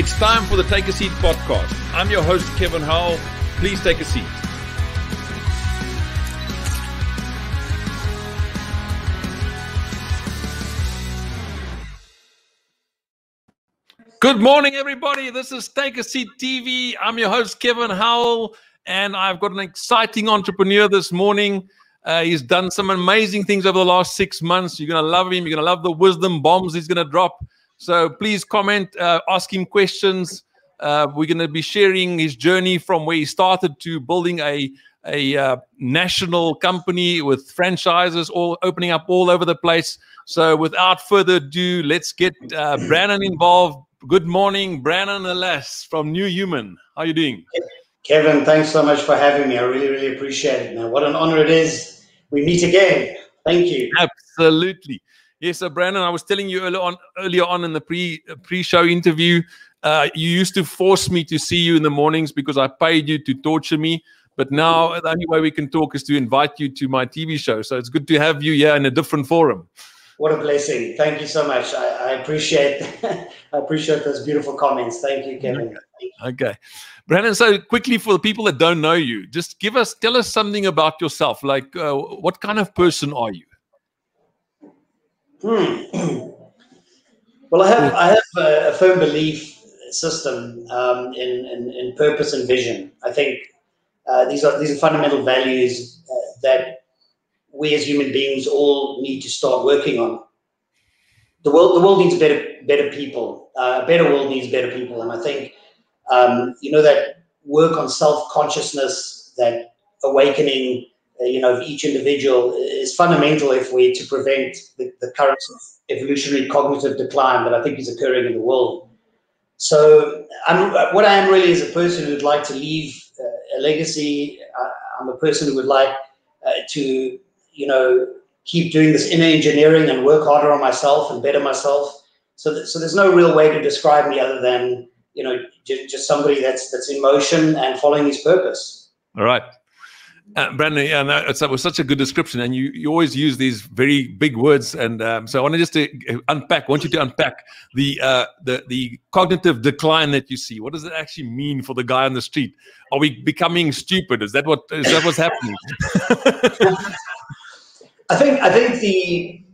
It's time for the Take a Seat podcast. I'm your host, Kevin Howell. Please take a seat. Good morning, everybody. This is Take a Seat TV. I'm your host, Kevin Howell, and I've got an exciting entrepreneur this morning. Uh, he's done some amazing things over the last six months. You're going to love him. You're going to love the wisdom bombs he's going to drop. So please comment, uh, ask him questions. Uh, we're going to be sharing his journey from where he started to building a a uh, national company with franchises all opening up all over the place. So without further ado, let's get uh, Brandon involved. Good morning, Brandon Halasz from Nuhuman. How are you doing? Kevin, thanks so much for having me. I really, really appreciate it. Man, what an honor it is. We meet again. Thank you. Absolutely. Yes, so Brandon, I was telling you earlier on, earlier on in the pre pre-show interview, uh, you used to force me to see you in the mornings because I paid you to torture me. But now the only way we can talk is to invite you to my TV show. So it's good to have you here in a different forum. What a blessing! Thank you so much. I, I appreciate I appreciate those beautiful comments. Thank you, Kevin. Okay. okay. Brandon, so quickly for the people that don't know you, just give us, tell us something about yourself. Like, uh, what kind of person are you? Hmm. well, I have I have a, a firm belief system um, in, in, in purpose and vision. I think uh, these are these are fundamental values uh, that we as human beings all need to start working on. The world, the world needs better, better people. Uh, a better world needs better people, and I think um, you know that work on self consciousness, that awakening, you know, of each individual is fundamental if we're to prevent the, the current evolutionary cognitive decline that I think is occurring in the world. So, I'm, what I am really is a person who'd like to leave uh, a legacy. I'm a person who would like uh, to you know, keep doing this inner engineering and work harder on myself and better myself. So, that, so there's no real way to describe me other than you know just, just somebody that's that's in motion and following his purpose. All right. Uh, Brandon, yeah, no, it was such a good description, and you, you always use these very big words, and um, so I want to just to unpack. I want you to unpack the uh, the the cognitive decline that you see. What does it actually mean for the guy on the street? Are we becoming stupid? Is that what is that what's happening? I think I think the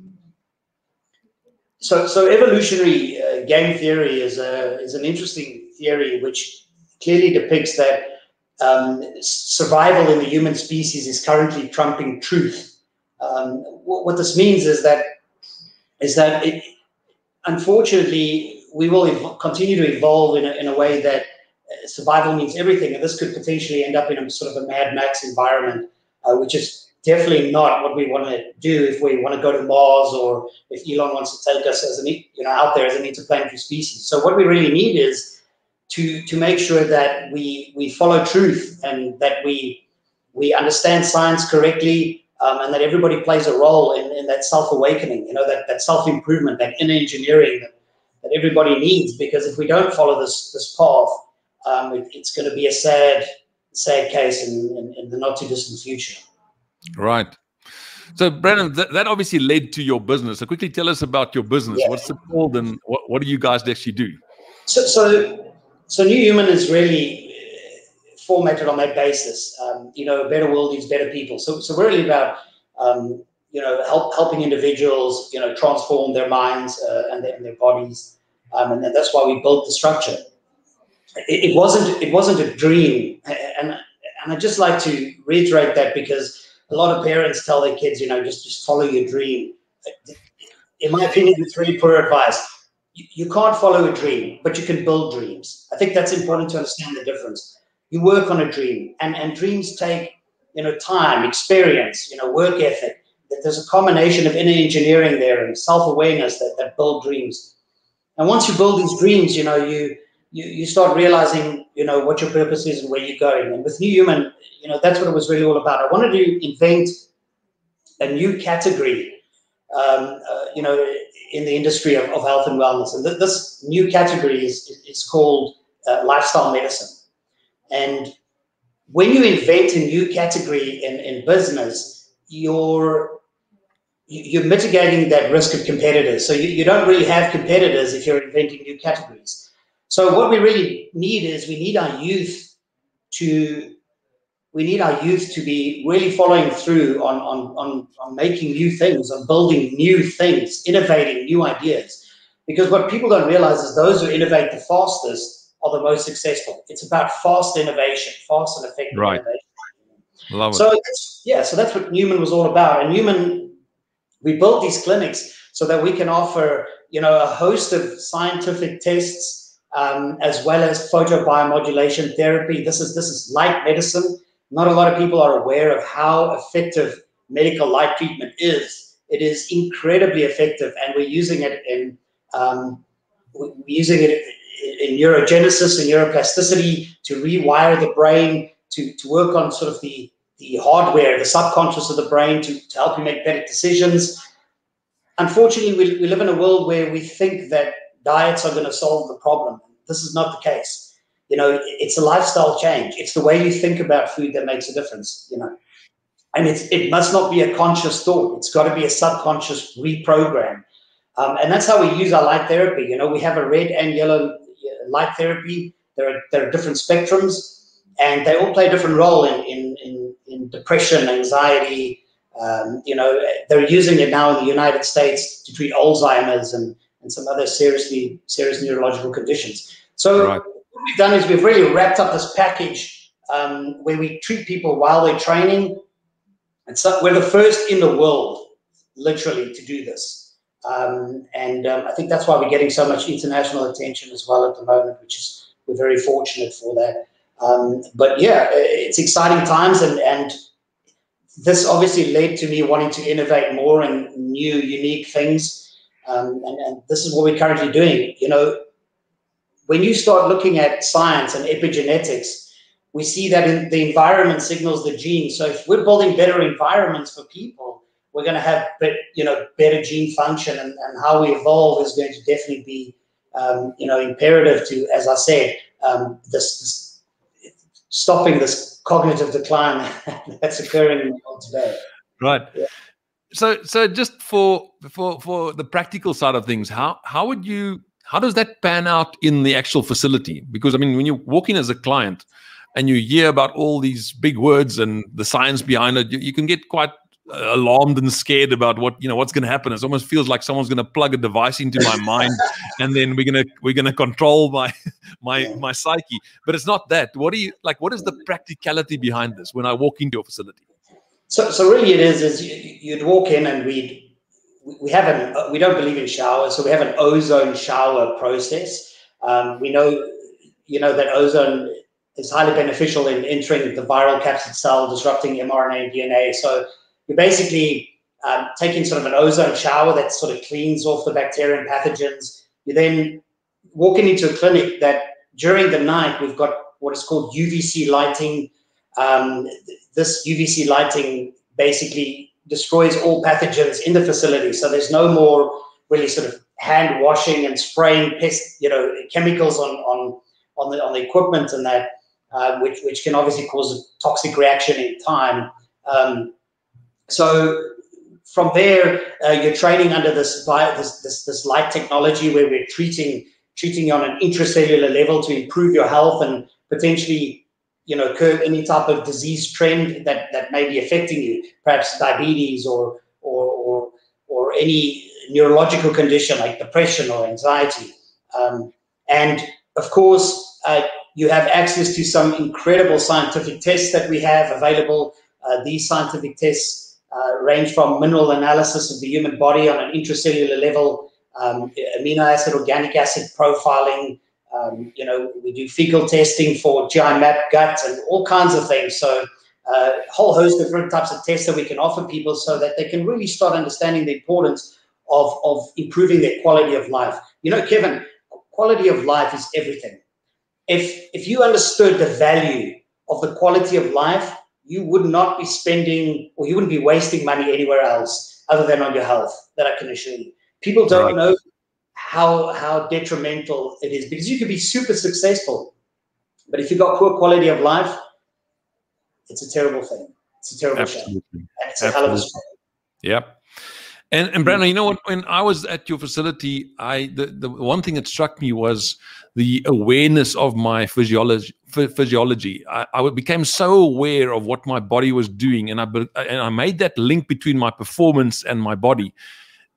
so so evolutionary uh, game theory is a is an interesting theory which clearly depicts that um, survival in the human species is currently trumping truth. Um, what, this means is that is that it, unfortunately we will ev- continue to evolve in a, in a way that uh, survival means everything, and this could potentially end up in a sort of a Mad Max environment, uh, which is definitely not what we want to do if we want to go to Mars or if Elon wants to take us as an you know out there as an interplanetary species. So what we really need is to to make sure that we we follow truth and that we we understand science correctly um, and that everybody plays a role in, in that self awakening. You know that that self improvement, that inner engineering that, that everybody needs. Because if we don't follow this this path, um, it, it's going to be a sad sad case in, in, in the not too distant future. Right. So, Brandon, th- that obviously led to your business. So, quickly tell us about your business. Yeah. What's it called, and what, what do you guys actually do? So, so, so Nuhuman is really uh, formatted on that basis. Um, you know, a better world needs better people. So, so really about um, you know help, helping individuals you know transform their minds uh, and, their, and, their, bodies, um, and that's why we built the structure. It, it wasn't it wasn't a dream, and and I just like to reiterate that because a lot of parents tell their kids, you know, just just follow your dream. In my opinion, it's really poor advice. You, you can't follow a dream, but you can build dreams. I think that's important to understand the difference. You work on a dream, and and dreams take you know time, experience, you know, work ethic. That there's a combination of inner engineering there and self awareness that that build dreams. And once you build these dreams, you know, you you, you start realizing, you know, what your purpose is and where you're going. And with Nuhuman, you know, that's what it was really all about. I wanted to invent a new category, um, uh, you know, in the industry of, of health and wellness. And th- this new category is, is called uh, lifestyle medicine. And when you invent a new category in, in business, you're you're mitigating that risk of competitors. So you, you don't really have competitors if you're inventing new categories. So what we really need is we need our youth to we need our youth to be really following through on, on, on, on making new things, on building new things, innovating new ideas. Because what people don't realize is those who innovate the fastest are the most successful. It's about fast innovation, fast and effective right. innovation. Love so it. yeah, so that's what Nuhuman was all about. And Nuhuman, we built these clinics so that we can offer, you know, a host of scientific tests um, as well as photobiomodulation therapy. This is this is light medicine not a lot of people are aware of how effective medical light treatment is. It is incredibly effective, and we're using it in um, using it in neurogenesis and neuroplasticity to rewire the brain, to, to work on sort of the, the hardware, the subconscious of the brain to, to help you make better decisions. Unfortunately, we, we live in a world where we think that diets are going to solve the problem. This is not the case you know it's a lifestyle change. It's the way you think about food that makes a difference you know. And it's it must not be a conscious thought. It's got to be a subconscious reprogram. Um, and that's how we use our light therapy you know. We have a red and yellow light therapy. There are there are different spectrums and they all play a different role in in in, in depression anxiety um, you know. They're using it now in the united states to treat alzheimer's and and some other seriously serious neurological conditions. So right done is we've really wrapped up this package um, where we treat people while they're training. And so we're the first in the world, literally, to do this. Um, and um, I think that's why we're getting so much international attention as well at the moment, which is we're very fortunate for that. Um, but yeah, it's exciting times, and and this obviously led to me wanting to innovate more and new, unique things. Um, and, and this is what we're currently doing. You know, when you start looking at science and epigenetics, we see that in the environment signals the gene. So if we're building better environments for people, we're going to have you know better gene function, and, and how we evolve is going to definitely be um, you know imperative to, as I said, um, this, this, stopping this cognitive decline that's occurring in the world today. Right. Yeah. So, so just for for for the practical side of things, how how would you how does that pan out in the actual facility? Because I mean, when you walk in as a client and you hear about all these big words and the science behind it, you, you can get quite uh, alarmed and scared about what you know what's going to happen. It almost feels like someone's going to plug a device into my mind, and then we're gonna we're gonna control my my my psyche. But it's not that. What do you like? What is the practicality behind this when I walk into a facility? So, so really, it is is you'd walk in and we'd we have an uh, we don't believe in showers, so we have an ozone shower process. Um, we know, you know, that ozone is highly beneficial in entering the viral capsid cell, disrupting mRNA and DNA. So you're basically um, taking sort of an ozone shower that sort of cleans off the bacteria and pathogens. You're then walking into a clinic that during the night we've got what is called UVC lighting. Um, this UVC lighting basically destroys all pathogens in the facility. So there's no more really sort of hand washing and spraying pest, you know, chemicals on on on the on the equipment and that, uh, which which can obviously cause a toxic reaction in time. Um, so from there, uh, you're training under this, this this this light technology where we're treating treating you on an intracellular level to improve your health and potentially you know, curb any type of disease trend that, that may be affecting you, perhaps diabetes or, or, or, or any neurological condition like depression or anxiety. Um, and of course, uh, you have access to some incredible scientific tests that we have available. Uh, these scientific tests uh, range from mineral analysis of the human body on an intracellular level, um, amino acid, organic acid profiling, um, you know, we do fecal testing for GI map gut and all kinds of things. So uh, a whole host of different types of tests that we can offer people so that they can really start understanding the importance of, of improving their quality of life. You know, Kevin, quality of life is everything. If, if you understood the value of the quality of life, you would not be spending or you wouldn't be wasting money anywhere else other than on your health that I can assure you. People don't right. know how how detrimental it is because you could be super successful, but if you've got poor quality of life, it's a terrible thing. It's a terrible Absolutely. shame. And it's Absolutely. a hell of a Yep. And and Brandon, you know what? When I was at your facility, I the, the one thing that struck me was the awareness of my physiology. Physiology. I, I became so aware of what my body was doing, and I and I made that link between my performance and my body.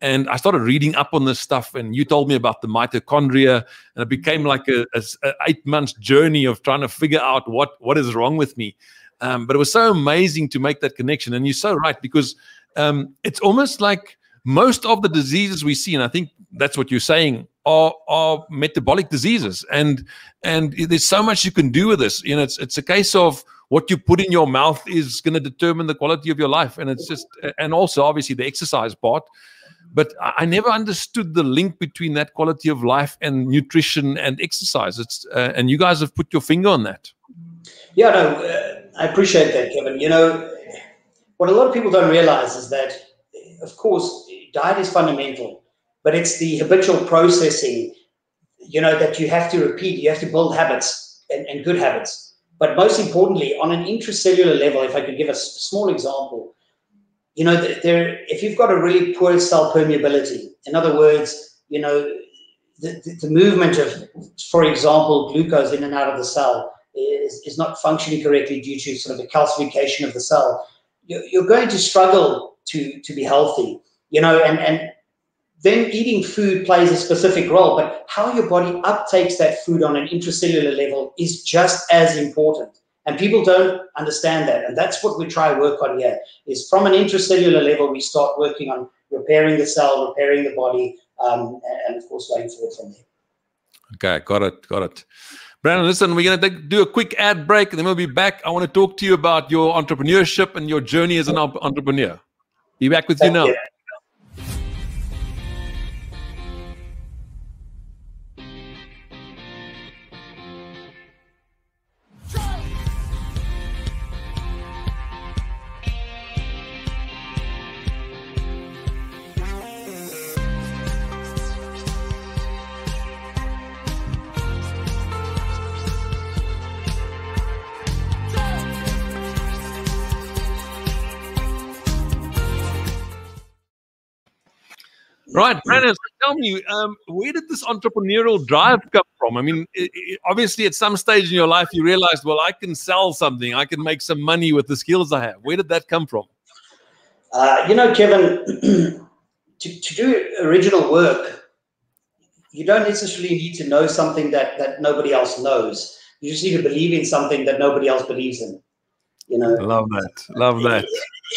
And I started reading up on this stuff, and you told me about the mitochondria, and it became like a, a, a eight months journey of trying to figure out what what is wrong with me. Um, but it was so amazing to make that connection, and you're so right because um, it's almost like most of the diseases we see, and I think that's what you're saying, are, are metabolic diseases. And and there's so much you can do with this. You know, it's it's a case of what you put in your mouth is going to determine the quality of your life. And it's just and also obviously the exercise part. But I never understood the link between that quality of life and nutrition and exercise. It's uh, and you guys have put your finger on that. Yeah, no, uh, I appreciate that, Kevin. You know, what a lot of people don't realize is that, of course, diet is fundamental, but it's the habitual processing, you know, that you have to repeat. You have to build habits and, and good habits. But most importantly, on an intracellular level, if I could give a small example, you know, there, if you've got a really poor cell permeability, in other words, you know, the, the movement of, for example, glucose in and out of the cell is, is not functioning correctly due to sort of the calcification of the cell, you're, you're going to struggle to, to be healthy you know, and, and then eating food plays a specific role, but how your body uptakes that food on an intracellular level is just as important. And people don't understand that. And that's what we try to work on here is from an intracellular level, we start working on repairing the cell, repairing the body, um, and of course, going forward from there. Okay, got it, got it. Brandon, listen, we're going to do a quick ad break and then we'll be back. I want to talk to you about your entrepreneurship and your journey as an entrepreneur. Be back with Thank you now. You. Right, Brandon, tell me, um, where did this entrepreneurial drive come from? I mean, it, it, obviously, at some stage in your life, you realized, well, I can sell something, I can make some money with the skills I have. Where did that come from? Uh, you know, Kevin, to, to do original work, you don't necessarily need to know something that, that nobody else knows. You just need to believe in something that nobody else believes in. You know, love that, love that.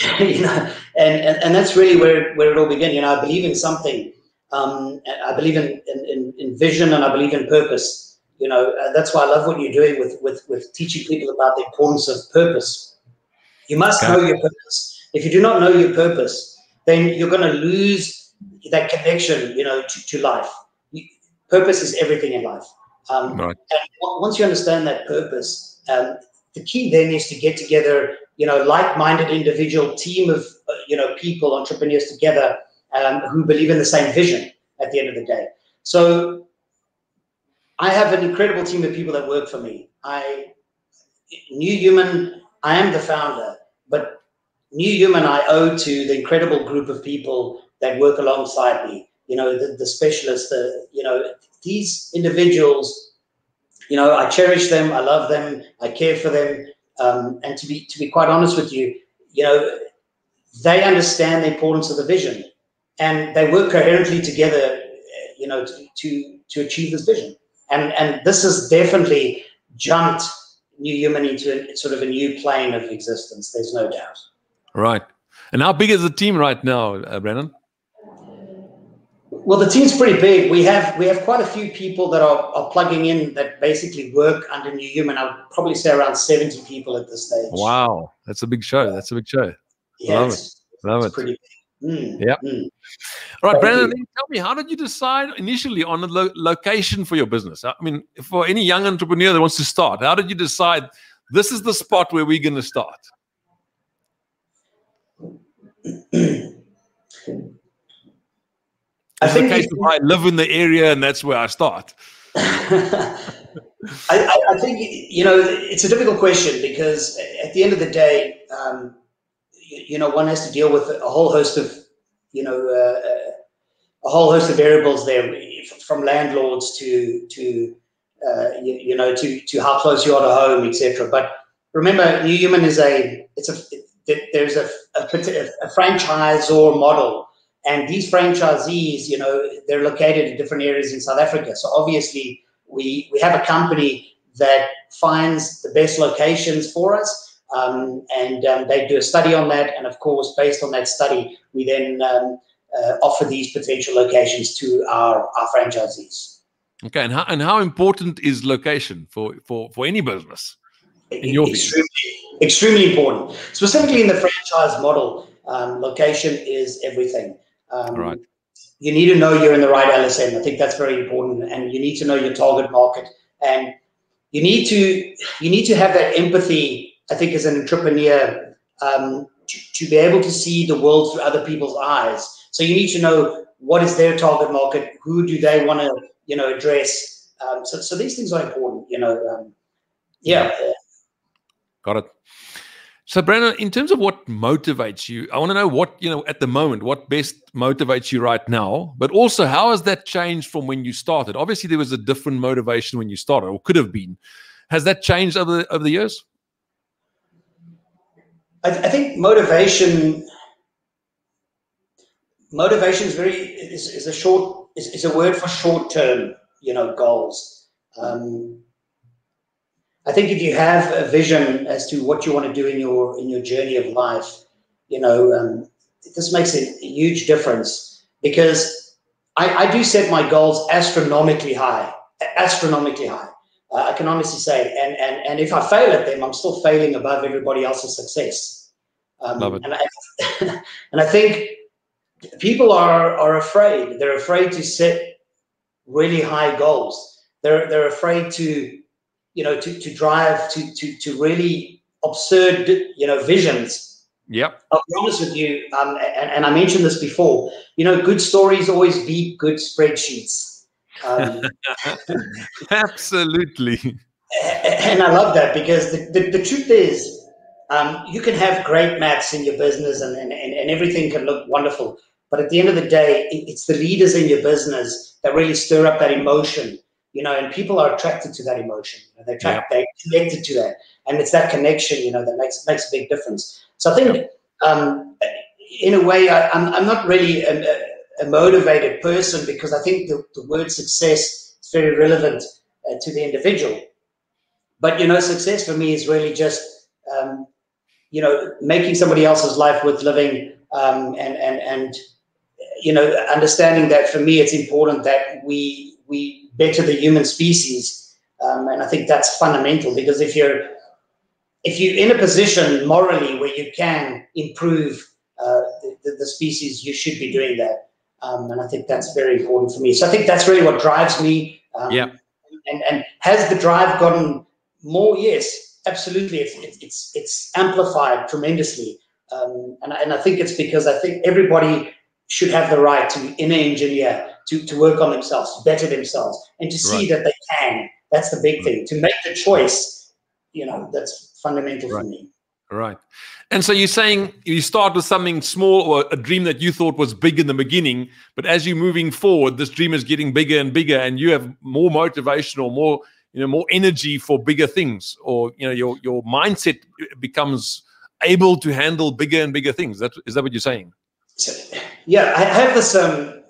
you know, and, and, and that's really where, where it all began. You know, I believe in something. Um, I believe in, in, in vision and I believe in purpose. You know, uh, that's why I love what you're doing with, with, with teaching people about the importance of purpose. You must okay. know your purpose. If you do not know your purpose, then you're going to lose that connection, you know, to, to life. Purpose is everything in life. Um, right. And once you understand that purpose, um, the key then is to get together you know, like-minded individual team of, uh, you know, people, entrepreneurs together um, who believe in the same vision at the end of the day. So I have an incredible team of people that work for me. I, Nuhuman, I am the founder, but Nuhuman I owe to the incredible group of people that work alongside me. You know, the, the specialists, the, you know, these individuals, you know, I cherish them, I love them, I care for them, um, and to be to be quite honest with you, you know, they understand the importance of the vision, and they work coherently together, you know, to to, to achieve this vision. And and this has definitely jumped Nuhuman into a, sort of a new plane of existence. There's no doubt. Right. And how big is the team right now, uh, Brennan? Well, the team's pretty big. We have we have quite a few people that are, are plugging in that basically work under Nuhuman. I would probably say around 70 people at this stage. Wow. That's a big show. That's a big show. Yeah, Love it. Love it. Pretty mm, yeah. Mm. All right, Brandon, tell me, how did you decide initially on the lo location for your business? I mean, for any young entrepreneur that wants to start, how did you decide this is the spot where we're going to start? I think case of I live in the area and that's where I start. I, I, think you know it's a difficult question because at the end of the day, um, you, you, know, one has to deal with a whole host of you know, uh, a whole host of variables there, from landlords to to uh, you, you, know to to how close you are to home, etc. But remember, Nuhuman is a it's a it, there's a, a, a franchisor model, and these franchisees, you know, they're located in different areas in South Africa. So obviously, we we have a company that finds the best locations for us. Um, and um, they do a study on that, and of course, based on that study, we then um, uh, offer these potential locations to our, our franchisees. Okay, and how, and how important is location for, for, for any business? In your extremely, view? extremely important. Specifically in the franchise model, um, location is everything. Um, right. You need to know you're in the right LSM. I think that's very important, and you need to know your target market, and you need to you need to have that empathy. I think as an entrepreneur, um, to, to be able to see the world through other people's eyes so you need to know what is their target market, who do they want to, you know, address. Um, so, so these things are important, you know. Um, yeah. Got it. So, Brandon, in terms of what motivates you, I want to know what, you know, at the moment, what best motivates you right now, but also how has that changed from when you started? Obviously, there was a different motivation when you started, or could have been. Has that changed over, the, over the years? I, th- I think motivation motivation is very is, is a short is, is a word for short term you know goals um, i think if you have a vision as to what you want to do in your in your journey of life you know um, this makes a huge difference because I, I do set my goals astronomically high astronomically high uh, i can honestly say and, and and if i fail at them i'm still failing above everybody else's success um, Love it. And, I, and I think people are are afraid. They're afraid to set really high goals. They're they're afraid to, you know, to to drive to to to really absurd, you know, visions. Yep. I'll be honest with you, um, and, and I mentioned this before. You know, good stories always beat good spreadsheets. Um, Absolutely. And I love that because the, the, the truth is, um, you can have great maths in your business and, and, and everything can look wonderful. But at the end of the day, it's the leaders in your business that really stir up that emotion, you know, and people are attracted to that emotion. You know, they're, yeah. they're connected to that. And it's that connection, you know, that makes makes a big difference. So I think, um, in a way, I, am I'm, I'm not really a, a, motivated person because I think the, the word success is very relevant uh, to the individual. But, you know, success for me is really just, um, you know, making somebody else's life worth living um, and, and, and you know, understanding that for me, it's important that we we better the human species, um, and I think that's fundamental because if you're if you're in a position morally where you can improve uh, the, the, species, you should be doing that, um, and I think that's very important for me. So I think that's really what drives me. Um, yeah. And and has the drive gotten more? Yes, absolutely. It's it's it's, amplified tremendously. Um, and, and I think it's because I think everybody should have the right to be inner engineer, to, to work on themselves, to better themselves, and to see right. that they can. That's the big right. thing. To make the choice, you know, that's fundamental right. for me. Right. And so you're saying you start with something small or a dream that you thought was big in the beginning, but as you're moving forward, this dream is getting bigger and bigger, and you have more motivation or more, you know, more energy for bigger things, or you know, your your mindset becomes able to handle bigger and bigger things. That is that what you're saying? So, yeah, I have this. Um,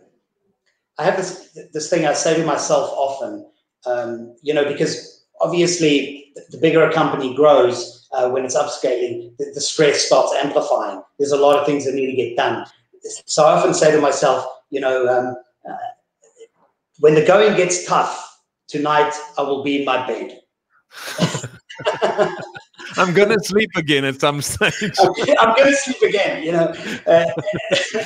I have this this thing I say to myself often. Um, you know, because obviously the bigger a company grows, uh, when it's upscaling, the, the, stress starts amplifying. There's a lot of things that need to get done. So I often say to myself, you know, um, uh, when the going gets tough tonight, I will be in my bed. I'm gonna sleep again at some stage. I'm gonna sleep again, you know. Uh,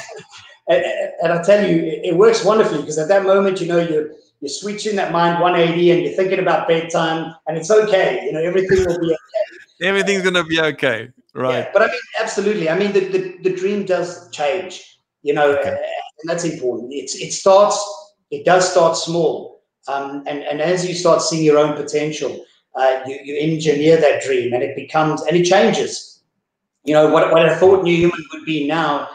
and, and I tell you, it works wonderfully because at that moment, you know, you're you're switching that mind 180 and you're thinking about bedtime, and it's okay. You know, everything will be okay. Everything's gonna be okay, right? Yeah, but I mean, absolutely. I mean, the, the, the dream does change, you know, okay. and that's important. It's it starts, it does start small, um, and and as you start seeing your own potential, uh, you, you engineer that dream and it becomes and it changes you know what, what i thought Nuhuman would be now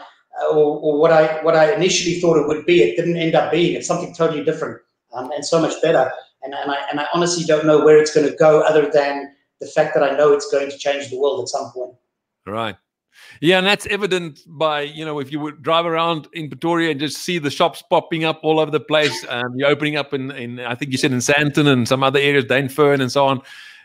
or, or, what I what I initially thought it would be. It didn't end up being. It's something totally different um, and so much better. And, and I and I honestly don't know where it's going to go, other than the fact that I know it's going to change the world at some point. Right. Yeah, and that's evident by you know if you would drive around in Pretoria and just see the shops popping up all over the place. Um, you're opening up in, in I think you said in Sandton and some other areas, Dainfern and so on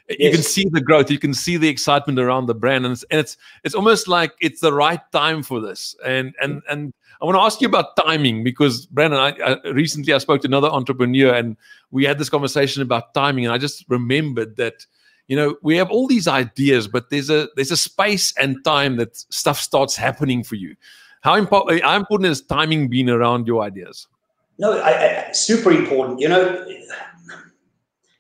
yes. you can see the growth you can see the excitement around the brand and it's, and it's it's almost like it's the right time for this and and mm. and I want to ask you about timing because Brandon, I, I, recently I spoke to another entrepreneur and we had this conversation about timing, and I just remembered that you know we have all these ideas, but there's a there's a space and time that stuff starts happening for you. How important how important has timing been around your ideas? No, I, I, super important. You know,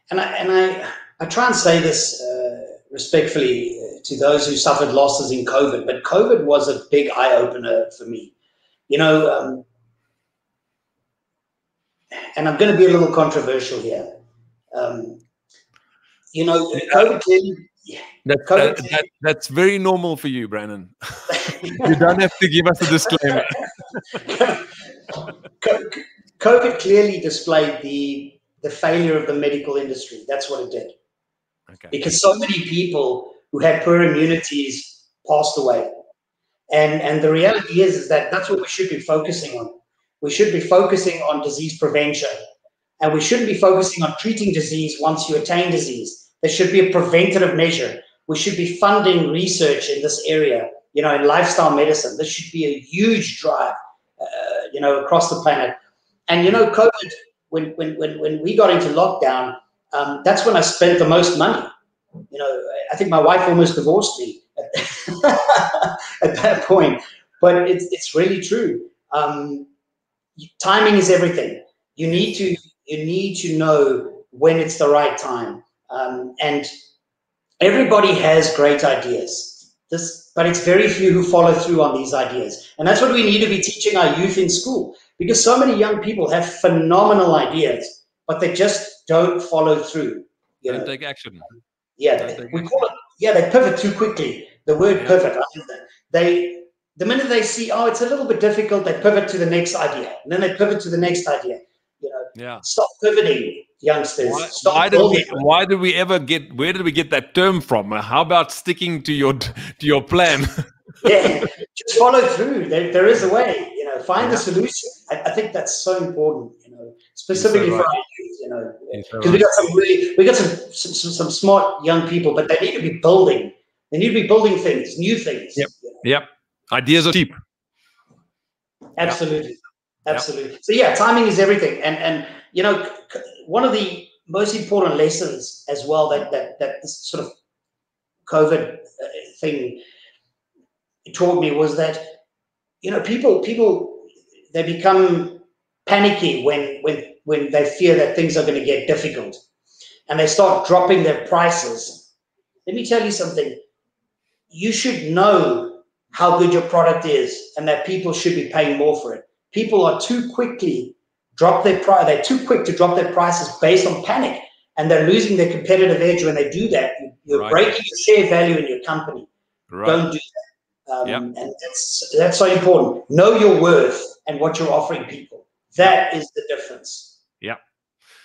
and I and I I try and say this uh, respectfully uh, to those who suffered losses in COVID, but COVID was a big eye opener for me. You know, um, and I'm going to be a little controversial here. Um, you know, COVID clearly. That, COVID that, that, that's very normal for you, Brandon. you don't have to give us a disclaimer. COVID clearly displayed the the failure of the medical industry. That's what it did. Okay. Because so many people who had poor immunities passed away. And, and the reality is, is that that's what we should be focusing on. We should be focusing on disease prevention. And we shouldn't be focusing on treating disease once you attain disease. There should be a preventative measure. We should be funding research in this area, you know, in lifestyle medicine. This should be a huge drive, uh, you know, across the planet. And, you know, COVID, when, when, when, when we got into lockdown, um, that's when I spent the most money. You know, I think my wife almost divorced me at, that point. But it's it's really true. Um, timing is everything. You need to you need to know when it's the right time. Um, and everybody has great ideas. This, but it's very few who follow through on these ideas, and that's what we need to be teaching our youth in school. Because so many young people have phenomenal ideas, but they just don't follow through. You don't know? take action. Yeah, we call it. Yeah, they pivot too quickly. The word yeah. pivot. They the minute they see, oh, it's a little bit difficult, they pivot to the next idea, and then they pivot to the next idea. You know, yeah. Stop pivoting, youngsters. Why, stop why did we? Why did we ever get? Where did we get that term from? Uh, how about sticking to your to your plan? yeah, just follow through. There, there is a way. You know, find yeah. the solution. I, I, think that's so important. You know, specifically so right. for our. You know, because we got some really, we got some, some, some some smart young people, but they need to be building. They need to be building things, new things. Yep. You know? Yep. Ideas are cheap. Absolutely. Yep. Absolutely. Yep. So yeah, timing is everything. And and you know, one of the most important lessons as well that that that this sort of COVID uh, thing taught me was that you know people people they become panicky when when when they fear that things are going to get difficult and they start dropping their prices let me tell you something you should know how good your product is and that people should be paying more for it people are too quickly drop their price they're too quick to drop their prices based on panic and they're losing their competitive edge when they do that you're right. breaking your share value in your company right. don't do that um, yep. And that's, that's so important. Know your worth and what you're offering people. That is the difference.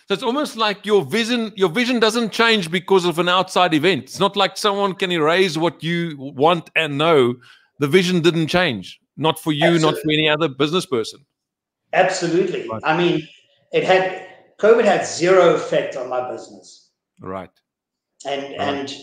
So it's almost like your vision, your vision doesn't change because of an outside event. It's not like someone can erase what you want and know. The vision didn't change. Not for you, Absolutely. not for any other business person. Absolutely. Right. I mean, it had COVID had zero effect on my business. Right. And right. and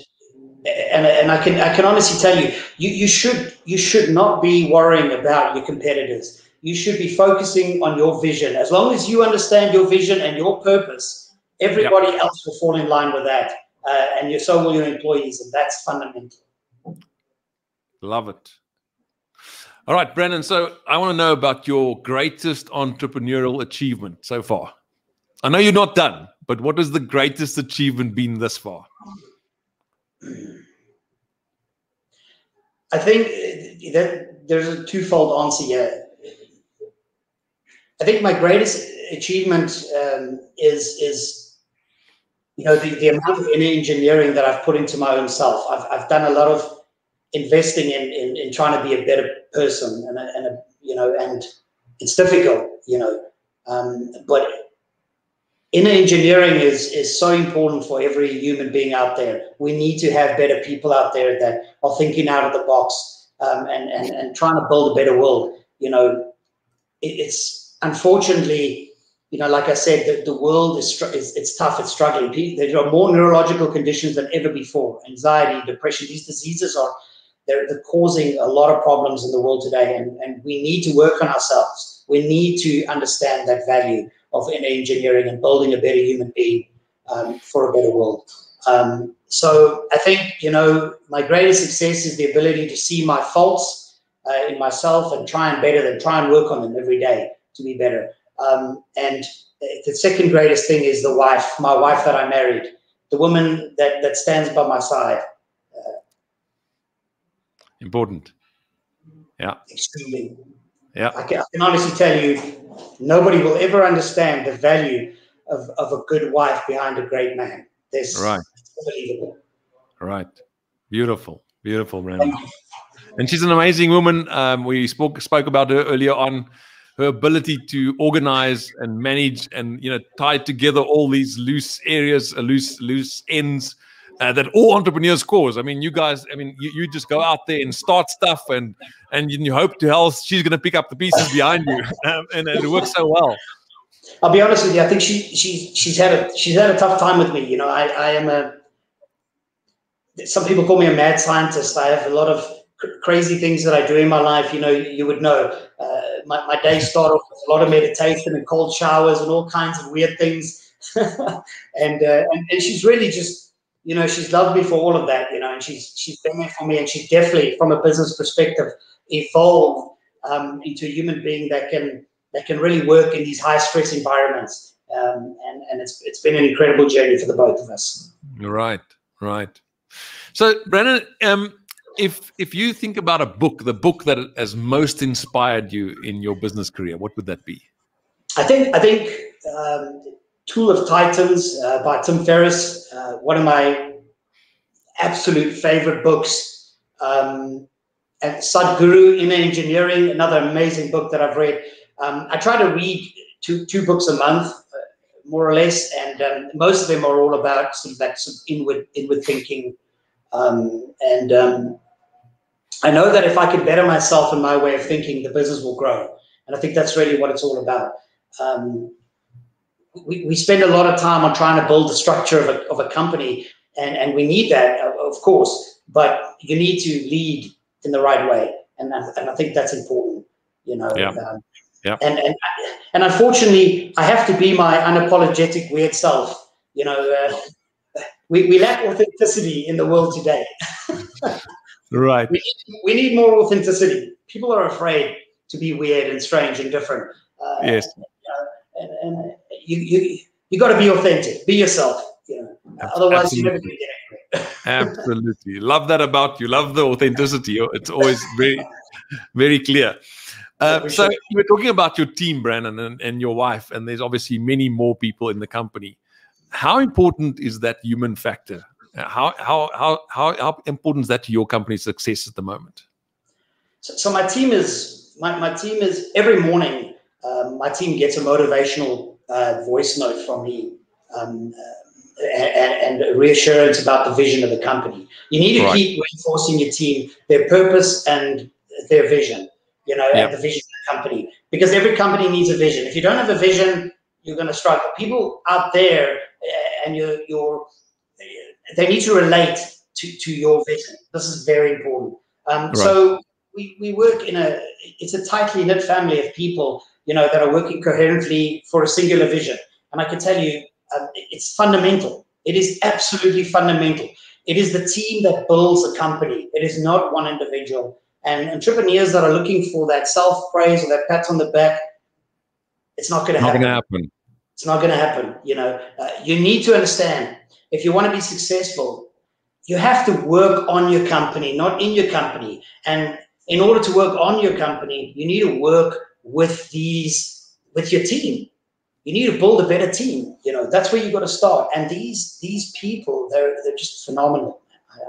and, and I can I can honestly tell you, you you should you should not be worrying about your competitors. You should be focusing on your vision. As long as you understand your vision and your purpose, everybody yep. else will fall in line with that, uh, and your, so will your employees, and that's fundamental. Love it. All right, Brennan. So I want to know about your greatest entrepreneurial achievement so far. I know you're not done, but what has the greatest achievement been thus far? I think that there's a twofold answer here. I think my greatest achievement um, is is you know the, the amount of inner engineering that I've put into my own self. I've, I've done a lot of investing in, in, in trying to be a better person and a, and a you know, and it's difficult, you know. Um, but inner engineering is is so important for every human being out there. We need to have better people out there that are thinking out of the box um, and, and and trying to build a better world. You know, it, it's unfortunately, you know, like I said, the, the world is, is it's tough. It's struggling. There are more neurological conditions than ever before. Anxiety, depression. These diseases are they're, they're causing a lot of problems in the world today, and and we need to work on ourselves. We need to understand that value of engineering and building a better human being um, for a better world. Um, so I think, you know, my greatest success is the ability to see my faults uh, in myself and try and better them, try and work on them every day to be better. Um, and the second greatest thing is the wife, my wife that I married, the woman that, that stands by my side. Uh, Important. Yeah. Extremely. Yeah. I can, I can honestly tell you, nobody will ever understand the value of, of a good wife behind a great man. This right. unbelievable. Right. Beautiful. Beautiful, Brandon. And she's an amazing woman. Um, we spoke spoke about her earlier on. Her ability to organize and manage and you know tie together all these loose areas, uh, loose loose ends uh, that all entrepreneurs cause. I mean, you guys, I mean, you, you just go out there and start stuff, and and you hope to hell she's going to pick up the pieces behind you, um, and, it works so well. I'll be honest with you. I think she she she's had a she's had a tough time with me. You know, I I am a. Some people call me a mad scientist. I have a lot of cr- crazy things that I do in my life. You know, you, you would know. Uh, my my days start off with a lot of meditation and cold showers and all kinds of weird things. and, uh, and and she's really just you know, she's loved me for all of that, you know, and she's she's been there for me, and she's definitely, from a business perspective, evolved um, into a human being that can that can really work in these high stress environments. Um, and and it's it's been an incredible journey for the both of us. Right, right. So, Brandon, um, if if you think about a book, the book that has most inspired you in your business career, what would that be? I think I think um, Tool of Titans uh, by Tim Ferriss, uh, one of my absolute favorite books. Um, and Sadhguru Inner Engineering, another amazing book that I've read. Um, I try to read two, two books a month, uh, more or less, and um, most of them are all about sort of that sort of inward, inward thinking. Um, and um, I know that if I can better myself and my way of thinking, the business will grow. And I think that's really what it's all about. Um, we, we spend a lot of time on trying to build the structure of a, of a company, and, and we need that, of course, but you need to lead in the right way. And, and I think that's important, you know. Yeah. Um, yeah. And, and, and unfortunately, I have to be my unapologetic weird self. You know, uh, we, we lack authenticity in the world today. right. We, we need more authenticity. People are afraid to be weird and strange and different. Uh, yes. and, and you you you got to be authentic, be yourself. You know, otherwise Absolutely. you never get it. Absolutely, love that about you. Love the authenticity. It's always very very clear. Uh, so you were talking about your team, Brandon, and, and your wife, and there's obviously many more people in the company. How important is that human factor? How how how how, how important is that to your company's success at the moment? So, so my team is my, my team is every morning. Um, my team gets a motivational uh, voice note from me um, uh, and, and, reassurance about the vision of the company. You need to right. keep reinforcing your team, their purpose and their vision, you know, yep. and the vision of the company. Because every company needs a vision. If you don't have a vision, you're going to struggle. People out there and you're, you're they need to relate to, to your vision. This is very important. Um, right. So we, we work in a, it's a tightly knit family of people you know, that are working coherently for a singular vision. And I can tell you, um, it's fundamental. It is absolutely fundamental. It is the team that builds a company. It is not one individual. And entrepreneurs that are looking for that self praise or that pat on the back, it's not going to happen. happen. It's not going to happen. You know, uh, you need to understand if you want to be successful, you have to work on your company, not in your company. And in order to work on your company, you need to work with these with your team. You need to build a better team. You know that's where you got to start. And these these people, they're they're just phenomenal.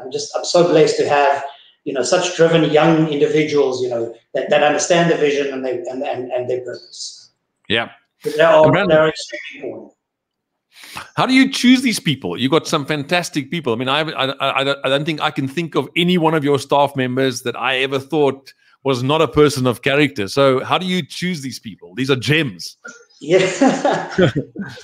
I'm just I'm so blessed to have you know such driven young individuals, you know that, that understand the vision and they and, and, and their purpose. Yeah, they are, they're extremely important. How do you choose these people? You got some fantastic people. I mean, I, I, I, I don't think I can think of any one of your staff members that I ever thought was not a person of character. So, how do you choose these people? These are gems. Yeah.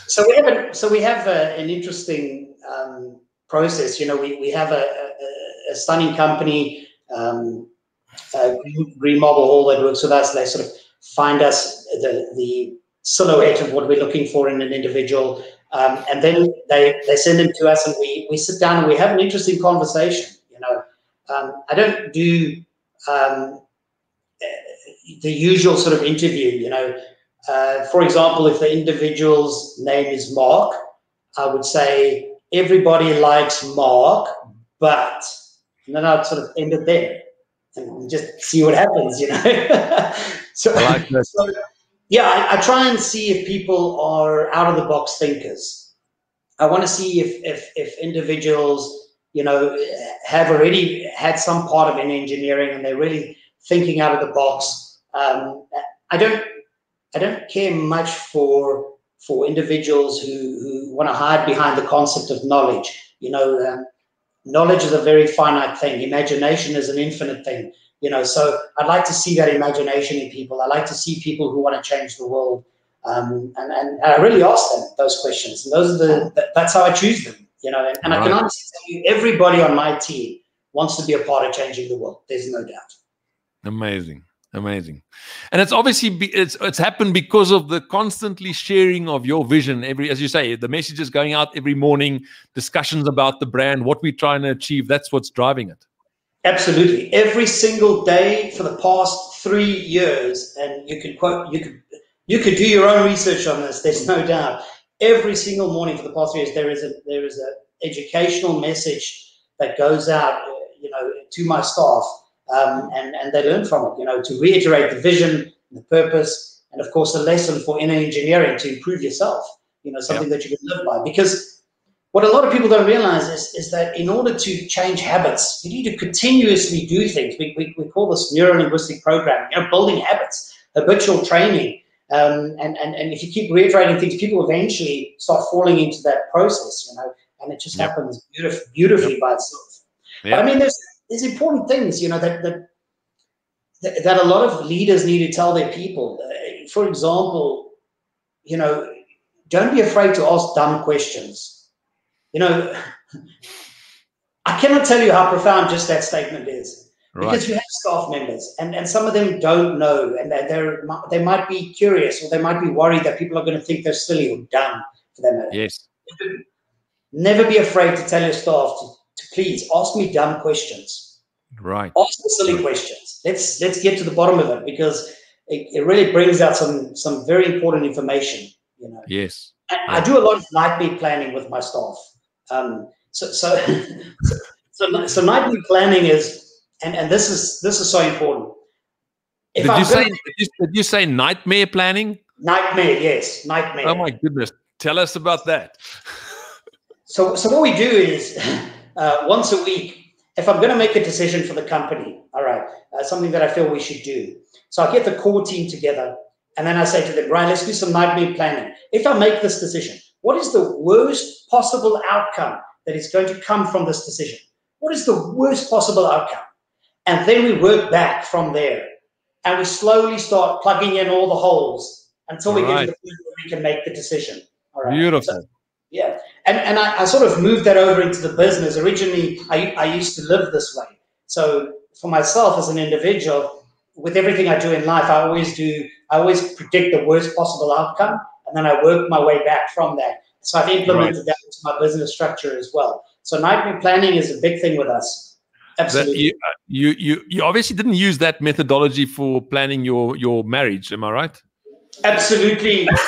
so we have a, so we have a, an interesting um, process. You know, we, we have a, a, a stunning company, um, Green Marble Hall that works with us. They sort of find us the the silhouette of what we're looking for in an individual. Um, and then they, they send them to us and we, we sit down and we have an interesting conversation. You know, um, I don't do um, the usual sort of interview, you know. Uh, for example, if the individual's name is Mark, I would say everybody likes Mark, but and then I'd sort of end it there and just see what happens, you know. so, like so yeah, I, I, try and see if people are out of the box thinkers. I want to see if if if individuals, you know, have already had some part of in engineering and they're really thinking out of the box. Um, I don't I don't care much for for individuals who who want to hide behind the concept of knowledge. You know, um, knowledge is a very finite thing. Imagination is an infinite thing you know so i'd like to see that imagination in people. I like to see people who want to change the world um, and, and, i really ask them those questions. And those are the that's how i choose them you know? And, and right. i can honestly tell you everybody on my team wants to be a part of changing the world. There's no doubt. Amazing. Amazing. And it's obviously be, it's it's happened because of the constantly sharing of your vision. Every as you say the messages going out every morning discussions about the brand what we're trying to achieve that's what's driving it Absolutely. Every single day for the past three years, and you could quote, you could, you could do your own research on this. There's no doubt. Every single morning for the past three years, there is a there is a educational message that goes out, you know, to my staff, um, and and they learn from it. You know, to reiterate the vision, the purpose, and of course, the lesson for inner engineering to improve yourself. You know, something that you can live by because what a lot of people don't realize is, is that in order to change habits, you need to continuously do things. We, we, we call this neuro-linguistic programming, you know, building habits, habitual training. Um, and, and, and if you keep reiterating things, people eventually start falling into that process, you know, and it just yep. happens beautif- beautifully yep. by itself. Yep. But I mean, there's, there's important things, you know, that, that, that a lot of leaders need to tell their people. Uh, for example, you know, don't be afraid to ask dumb questions you know, I cannot tell you how profound just that statement is. Right. Because you have staff members, and, and some of them don't know, and they're, they're, they might be curious, or they might be worried that people are going to think they're silly or dumb for them. Yes. Never be afraid to tell your staff to, to please ask me dumb questions. Right. Ask the silly questions. Let's let's get to the bottom of it because it, it really brings out some some very important information. You know. Yes. I, I do a lot of nightmare planning with my staff. Um, so, so, so, so, nightly planning is, and, and this is this is so important. If did I'm you say did you, did you say nightmare planning? Nightmare, yes, nightmare. Oh my goodness! Tell us about that. so, so what we do is uh, once a week. If I'm going to make a decision for the company, all right, uh, something that I feel we should do. So I get the core team together, and then I say to them, right, let's do some nightmare planning. If I make this decision, what is the worst possible outcome that is going to come from this decision? What is the worst possible outcome? And then we work back from there. And we slowly start plugging in all the holes until we right. get to the point where we can make the decision. All right. Beautiful. So, yeah. And, and I, I, sort of moved that over into the business. Originally, I, I used to live this way. So for myself as an individual, with everything I do in life, I always do, I always predict the worst possible outcome and then I work my way back from that. So I've implemented right. that into my business structure as well. So nightmare planning is a big thing with us. Absolutely. You, uh, you, you you obviously didn't use that methodology for planning your your marriage, am I right? Absolutely.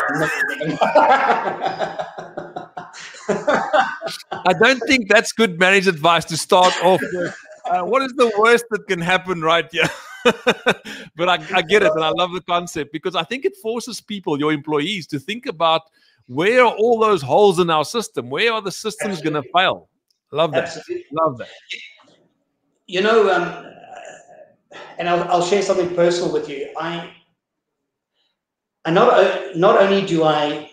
I don't think that's good marriage advice to start off with. Uh, what is the worst that can happen right here? but I, I, get it, and I love the concept because I think it forces people, your employees, to think about where are all those holes in our system? Where are the systems going to fail? Love that. Absolutely. Love that. you know, um, and I'll, I'll share something personal with you. I, I not not only do I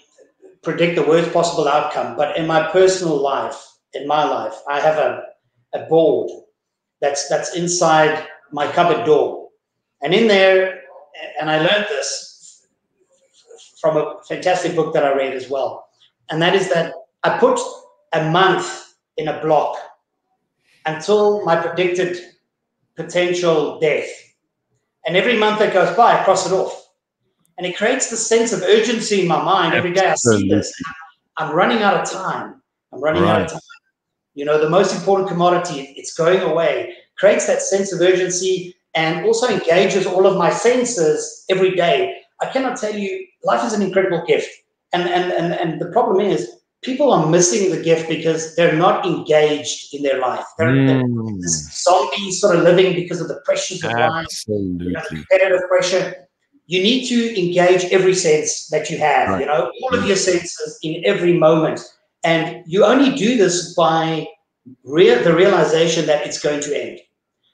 predict the worst possible outcome, but in my personal life, in my life, I have a, a board that's that's inside my cupboard door, and in there, and I learned this from a fantastic book that I read as well, and that is that I put a month in a block until my predicted potential death. And every month that goes by, I cross it off. And it creates the sense of urgency in my mind. Every day I see this. I'm running out of time. I'm running right. out of time. You know, the most important commodity, it's going away. Creates that sense of urgency and also engages all of my senses every day. I cannot tell you, life is an incredible gift. And and and, and the problem is people are missing the gift because they're not engaged in their life. They're, mm. they're zombies sort of living because of the pressures of Absolutely. life, you know, competitive pressure. You need to engage every sense that you have, right. you know, all of your senses in every moment. And you only do this by real, the realization that it's going to end.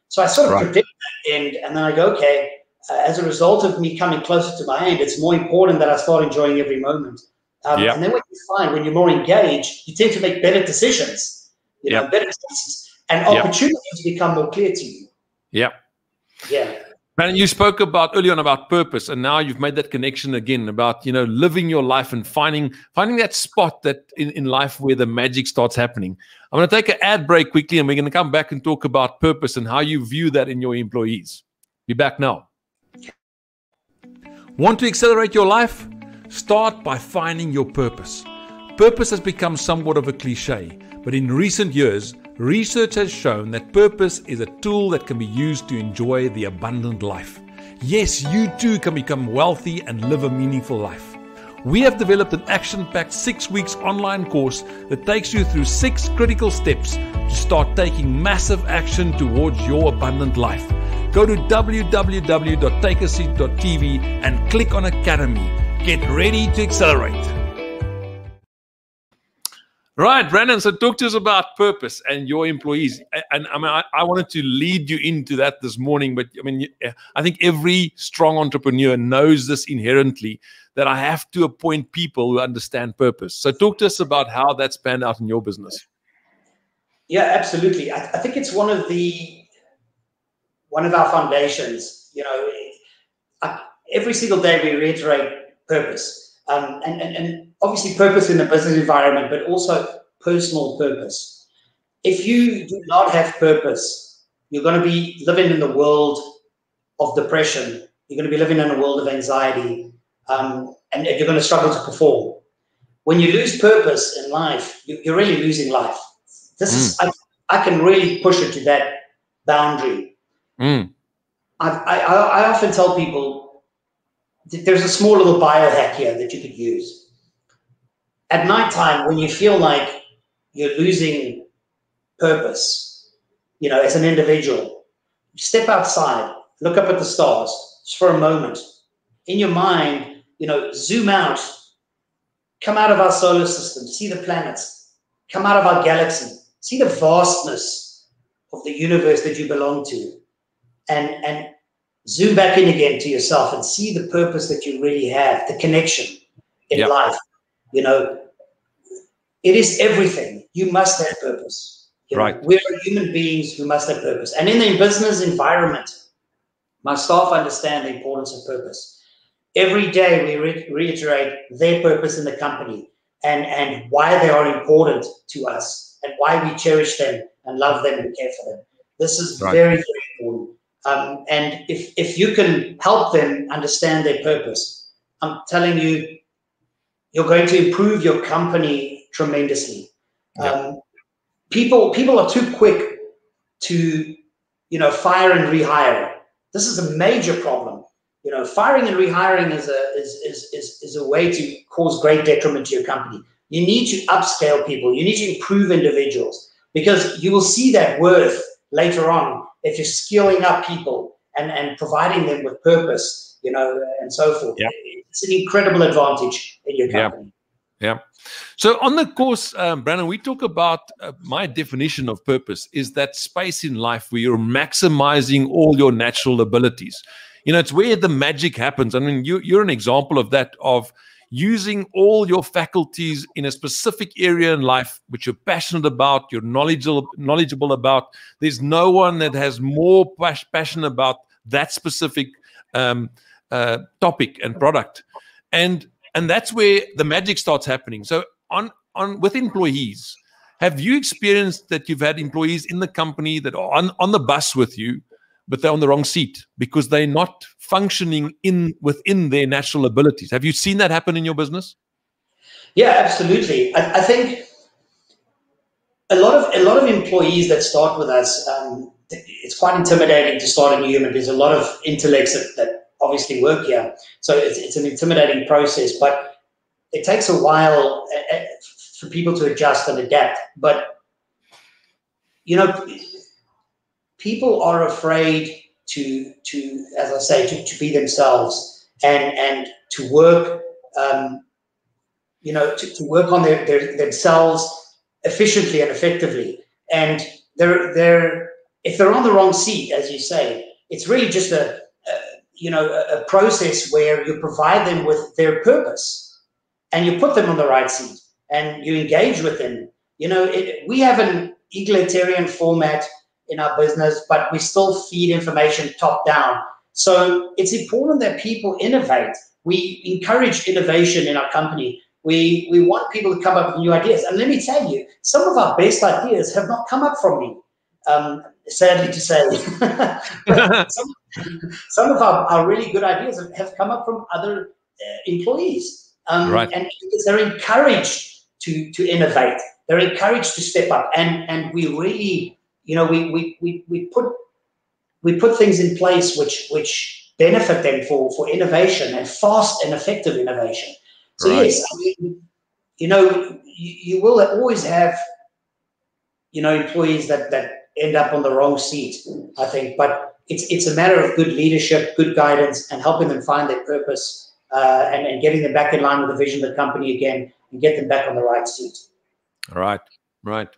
So I sort of right. predict end, and then I go, okay, uh, as a result of me coming closer to my end, it's more important that I start enjoying every moment. Um, yep. And then what you find when you're more engaged, you tend to make better decisions, you know, better choices, and opportunities yep. become more clear to you. Yeah. Yeah. Man, you spoke about early on about purpose, and now you've made that connection again about you know living your life and finding finding that spot that in, in life where the magic starts happening. I'm going to take an ad break quickly, and we're going to come back and talk about purpose and how you view that in your employees. Be back now. Want to accelerate your life? Start by finding your purpose. Purpose has become somewhat of a cliche, but in recent years, research has shown that purpose is a tool that can be used to enjoy the abundant life. Yes, you too can become wealthy and live a meaningful life. We have developed an action packed six weeks online course that takes you through six critical steps to start taking massive action towards your abundant life. Go to www.takeaseat.tv and click on Academy Get ready to accelerate. Right, Brandon. So talk to us about purpose and your employees. And I mean, I, I, wanted to lead you into that this morning, but I mean, I think every strong entrepreneur knows this inherently that I have to appoint people who understand purpose. So talk to us about how that's panned out in your business. Yeah, absolutely. I, I think it's one of the one of our foundations. You know, I, every single day we reiterate purpose. Um, and, and, and obviously purpose in the business environment, but also personal purpose. If you do not have purpose, you're going to be living in the world of depression. You're going to be living in a world of anxiety, um, and you're going to struggle to perform. When you lose purpose in life, you're really losing life. This mm. is I, I, can really push it to that boundary. Mm. I, I, I often tell people there's a small little biohack here that you could use. At nighttime, when you feel like you're losing purpose, you know, as an individual, step outside, look up at the stars just for a moment. In your mind, you know, zoom out, come out of our solar system, see the planets, come out of our galaxy, see the vastness of the universe that you belong to, and and zoom back in again to yourself and see the purpose that you really have, the connection in yep. life. You know, it is everything. You must have purpose. You know, right. We're human beings who must have purpose. And in the business environment, my staff understand the importance of purpose. Every day we re- reiterate their purpose in the company and, and why they are important to us and why we cherish them and love them and care for them. This is right. very, very important. Um, and if, if you can help them understand their purpose, I'm telling you, you're going to improve your company tremendously. Yeah. Um, people people are too quick to you know fire and rehire. This is a major problem. You know, firing and rehiring is a is, is, is, is a way to cause great detriment to your company. You need to upscale people. You need to improve individuals because you will see that worth later on if you're skilling up people and, and providing them with purpose, you know, and so forth. Yep. It's an incredible advantage in your company. Yeah. So on the course, um, Brandon, we talk about uh, my definition of purpose is that space in life where you're maximizing all your natural abilities. You know, it's where the magic happens. I mean, you, you're an example of that, of using all your faculties in a specific area in life which you're passionate about, you're knowledgeable, knowledgeable about. There's no one that has more pas- passion about that specific um, uh, topic and product. And and that's where the magic starts happening. So on on with employees have you experienced that you've had employees in the company that are on, on the bus with you but they're on the wrong seat because they're not functioning in within their natural abilities? Have you seen that happen in your business? Yeah absolutely. I, I think a lot of a lot of employees that start with us um, it's quite intimidating to start a Nuhuman. There's a lot of intellects that, that obviously work here. So it's, it's an intimidating process, but it takes a while uh, uh, for people to adjust and adapt. But, you know, people are afraid to, to as I say, to, to be themselves and, and to work, um, you know, to, to work on their, their, themselves efficiently and effectively. And they're, they're, if they're on the wrong seat, as you say, it's really just a, you know, a, a process where you provide them with their purpose and you put them on the right seat and you engage with them. You know, it, we have an egalitarian format in our business, but we still feed information top down. So it's important that people innovate. We encourage innovation in our company. We, we want people to come up with new ideas. And let me tell you, some of our best ideas have not come up from me. Um, sadly to say. some, some, of our, our, really good ideas have, have come up from other uh, employees. Um, right. And because they're encouraged to, to innovate, they're encouraged to step up. And, and we really, you know, we, we, we, we put we put things in place which which benefit them for, for innovation and fast and effective innovation. So right. yes, I mean, you know, you, you will always have you know employees that that end up on the wrong seat, I think. But it's it's a matter of good leadership, good guidance, and helping them find their purpose uh, and, and getting them back in line with the vision of the company again and get them back on the right seat. All right, right.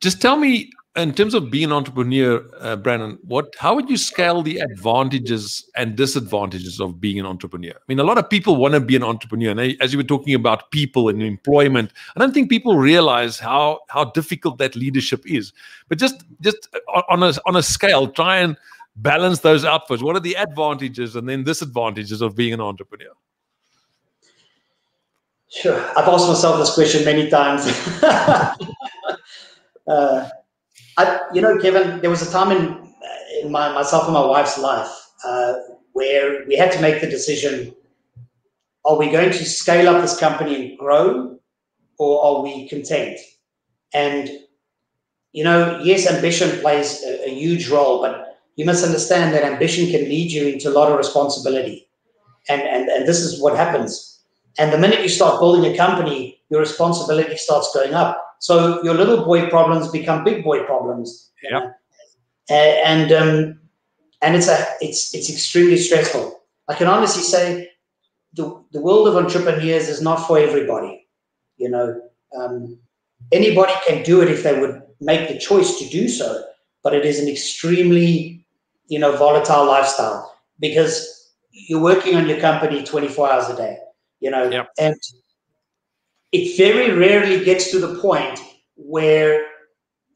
Just tell me in terms of being an entrepreneur, uh, Brandon, what how would you scale the advantages and disadvantages of being an entrepreneur? I mean, a lot of people want to be an entrepreneur, and as you were talking about people and employment, I don't think people realize how how difficult that leadership is. But just just on a on a scale, try and balance those out first. What are the advantages and then disadvantages of being an entrepreneur? Sure, I've asked myself this question many times. uh, I, you know, Kevin, there was a time in, in my, myself and my wife's life uh, where we had to make the decision: Are we going to scale up this company and grow, or are we content? And you know, yes, ambition plays a, a huge role, but you must understand that ambition can lead you into a lot of responsibility, and and and this is what happens. And the minute you start building a company, your responsibility starts going up so your little boy problems become big boy problems. Yeah. and um, and it's a it's it's extremely stressful. I can honestly say the the world of entrepreneurs is not for everybody. You know, um, anybody can do it if they would make the choice to do so, but it is an extremely you know volatile lifestyle because you're working on your company 24 hours a day. You know, yep. and it very rarely gets to the point where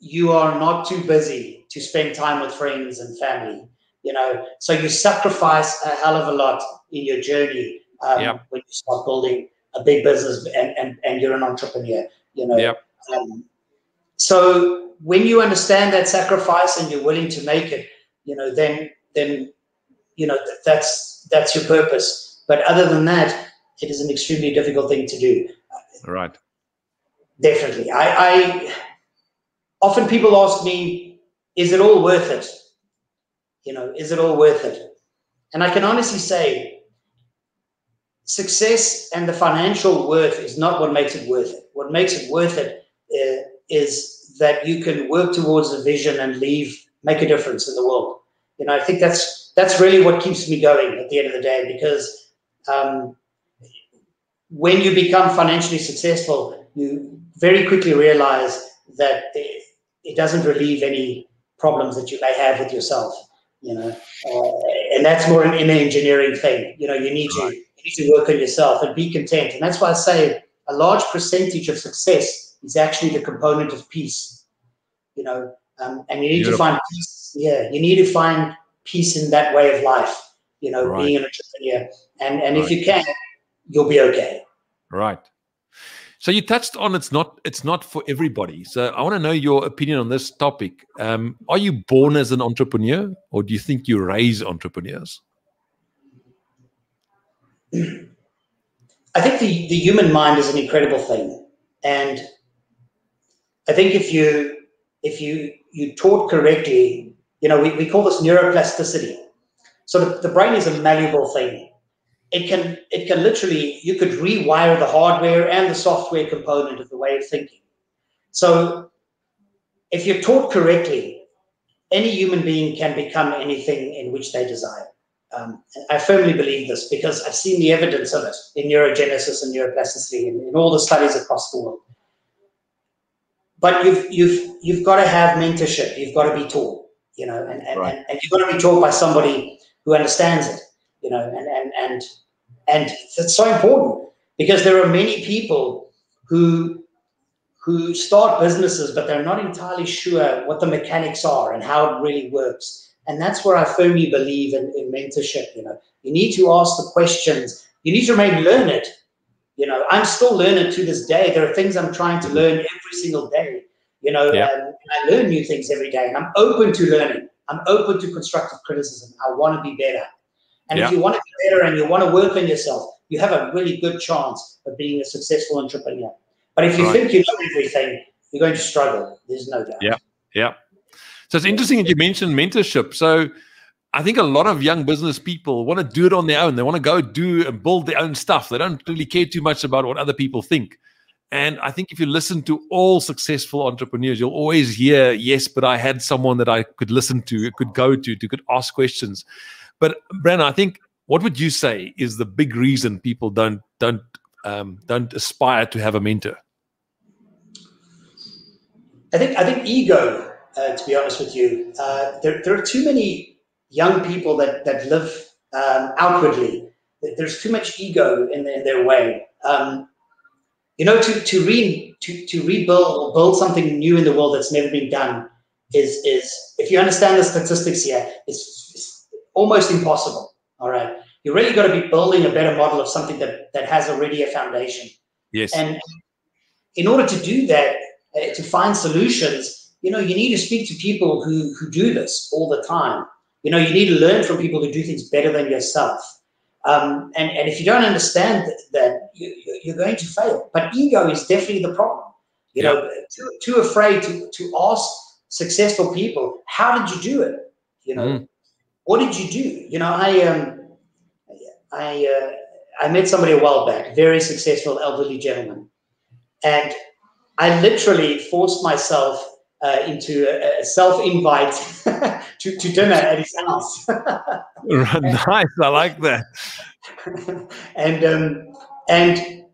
you are not too busy to spend time with friends and family you know so you sacrifice a hell of a lot in your journey um, yep. when you start building a big business and, and, and you're an entrepreneur you know yep. um, so when you understand that sacrifice and you're willing to make it you know then then you know that's that's your purpose but other than that it is an extremely difficult thing to do Right. Definitely. I, I often people ask me, is it all worth it? You know, is it all worth it? And I can honestly say, success and the financial worth is not what makes it worth it. What makes it worth it uh, is that you can work towards a vision and leave, make a difference in the world. You know, I think that's that's really what keeps me going at the end of the day because um, when you become financially successful, you very quickly realize that it doesn't relieve any problems that you may have with yourself. You know, uh, and that's more an inner engineering thing. You know, you need to you need to work on yourself and be content. And that's why I say a large percentage of success is actually the component of peace. You know, um, and you need Beautiful. to find peace. Yeah, you need to find peace in that way of life. You know, right. being an entrepreneur, and and right. if you can, you'll be okay. Right. So you touched on it's not it's not for everybody. So I want to know your opinion on this topic. Um, are you born as an entrepreneur, or do you think you raise entrepreneurs? I think the, the human mind is an incredible thing, and I think if you if you you taught correctly, you know we, we call this neuroplasticity. So the, the brain is a malleable thing it can it can literally you could rewire the hardware and the software component of the way of thinking. So if you're taught correctly any human being can become anything in which they desire. Um, i firmly believe this because i've seen the evidence of it in neurogenesis and neuroplasticity and in all the studies across the world. But you've you've you've got to have mentorship. You've got to be taught you know and, and, right. and, and you've got to be taught by somebody who understands it you know, and and and and it's so important because there are many people who who start businesses, but they're not entirely sure what the mechanics are and how it really works. And that's where I firmly believe in, in mentorship. You know, you need to ask the questions. You need to remain learned. You know, I'm still learning to this day. There are things I'm trying to learn every single day. You know, yeah. and I learn new things every day, and I'm open to learning. I'm open to constructive criticism. I want to be better. And yeah. if you want to be better and you want to work on yourself, you have a really good chance of being a successful entrepreneur. But if you right. think you know everything, you're going to struggle. There's no doubt. Yeah. Yeah. So it's interesting that you mentioned mentorship. So I think a lot of young business people want to do it on their own. They want to go do and build their own stuff. They don't really care too much about what other people think. And I think if you listen to all successful entrepreneurs, you'll always hear, yes, but I had someone that I could listen to, could go to, to could ask questions. But Brandon, I think what would you say is the big reason people don't don't um, don't aspire to have a mentor? I think I think ego. Uh, to be honest with you, uh, there there are too many young people that that live um, outwardly. There's too much ego in, the, in their way. Um, you know, to to re to to rebuild or build something new in the world that's never been done is is if you understand the statistics here, it's, it's almost impossible. All right. You really got to be building a better model of something that, that has already a foundation. Yes. And in order to do that, uh, to find solutions, you know, you need to speak to people who, who do this all the time. You know, you need to learn from people who do things better than yourself. Um, and, and if you don't understand that, you, you're going to fail. But ego is definitely the problem. You yeah. know, too, too afraid to, to ask successful people, how did you do it? You know, mm what did you do? You know, I um, I uh, I met somebody a while back, very successful elderly gentleman, and I literally forced myself uh, into a, a self-invite to, to dinner at his house. nice, I like that. and um, and